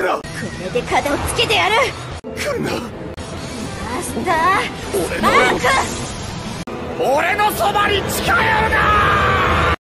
これで角をつけてやる。来るな。マスター俺のそばに近寄るな